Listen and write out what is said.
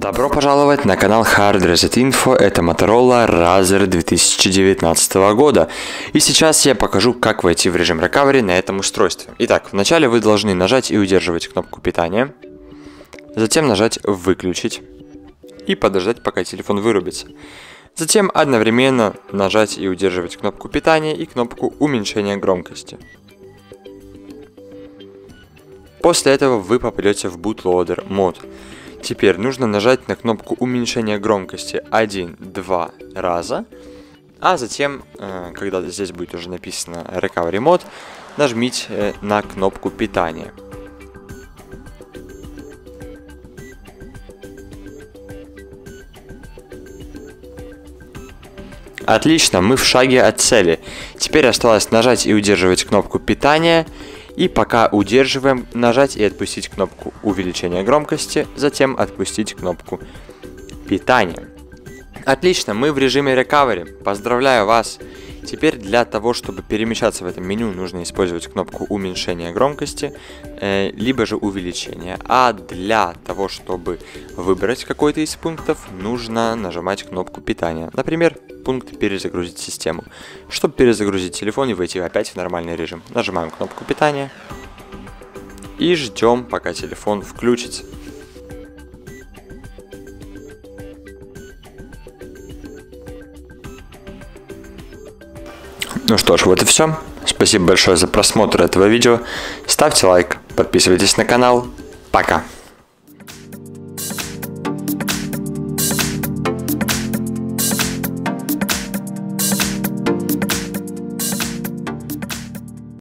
Добро пожаловать на канал Hard Reset Info, это Motorola Razer 2019 года. И сейчас я покажу, как войти в режим recovery на этом устройстве. Итак, вначале вы должны нажать и удерживать кнопку питания, затем нажать выключить и подождать, пока телефон вырубится. Затем одновременно нажать и удерживать кнопку питания и кнопку уменьшения громкости. После этого вы попадете в bootloader мод. Теперь нужно нажать на кнопку уменьшения громкости 1-2 раза, а затем, э, когда здесь будет уже написано Recovery Mode, нажмите э, на кнопку питания. Отлично, мы в шаге от цели. Теперь осталось нажать и удерживать кнопку питания. И пока удерживаем, нажать и отпустить кнопку увеличения громкости, затем отпустить кнопку питания. Отлично, мы в режиме recovery. Поздравляю вас! Теперь для того, чтобы перемещаться в этом меню, нужно использовать кнопку уменьшения громкости, э, либо же увеличения. А для того, чтобы выбрать какой-то из пунктов, нужно нажимать кнопку питания. Например, пункт «Перезагрузить систему». Чтобы перезагрузить телефон и войти опять в нормальный режим, нажимаем кнопку питания и ждем, пока телефон включится. Ну что ж, вот и все. Спасибо большое за просмотр этого видео. Ставьте лайк, подписывайтесь на канал. Пока.